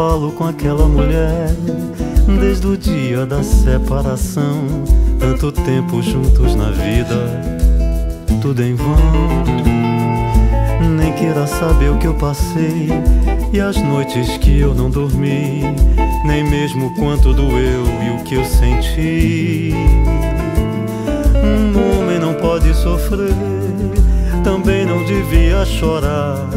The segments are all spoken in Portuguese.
falo com aquela mulher desde o dia da separação. Tanto tempo juntos na vida, tudo em vão. Nem queira saber o que eu passei e as noites que eu não dormi, nem mesmo quanto doeu e o que eu senti. Um homem não pode sofrer, também não devia chorar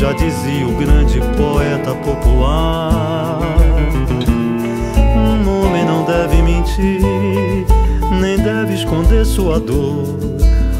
já dizia o grande poeta popular. Um homem não deve mentir, nem deve esconder sua dor,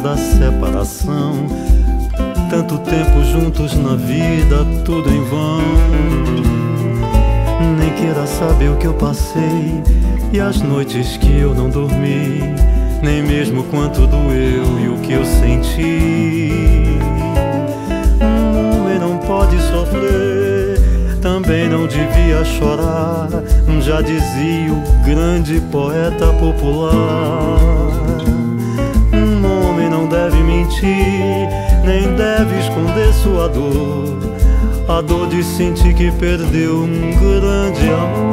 da separação. Tanto tempo juntos na vida, tudo em vão. Nem queira saber o que eu passei e as noites que eu não dormi, nem mesmo quanto doeu e o que eu senti. Um homem não pode sofrer, também não devia chorar, já dizia o grande poeta popular deve mentir, nem deve esconder sua dor. A dor de sentir que perdeu um grande amor.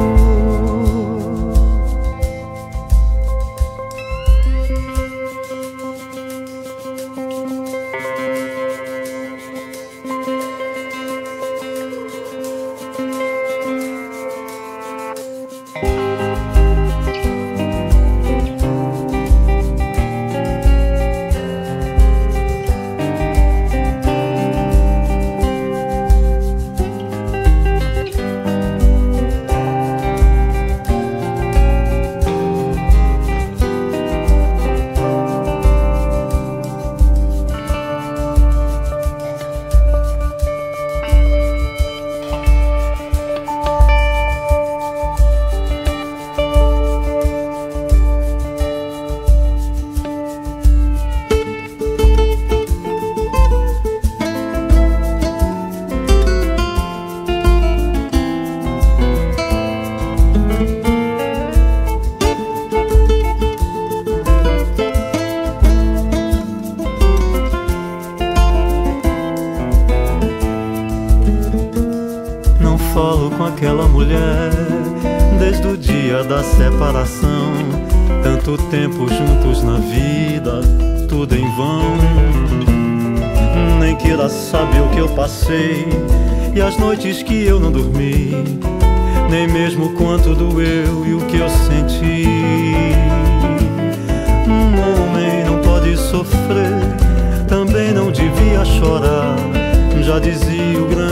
aquela mulher desde o dia da separação. Tanto tempo juntos na vida, tudo em vão. Nem que ela saber o que eu passei e as noites que eu não dormi, nem mesmo quanto doeu e o que eu senti. Um homem não pode sofrer, também não devia chorar, já dizia o grande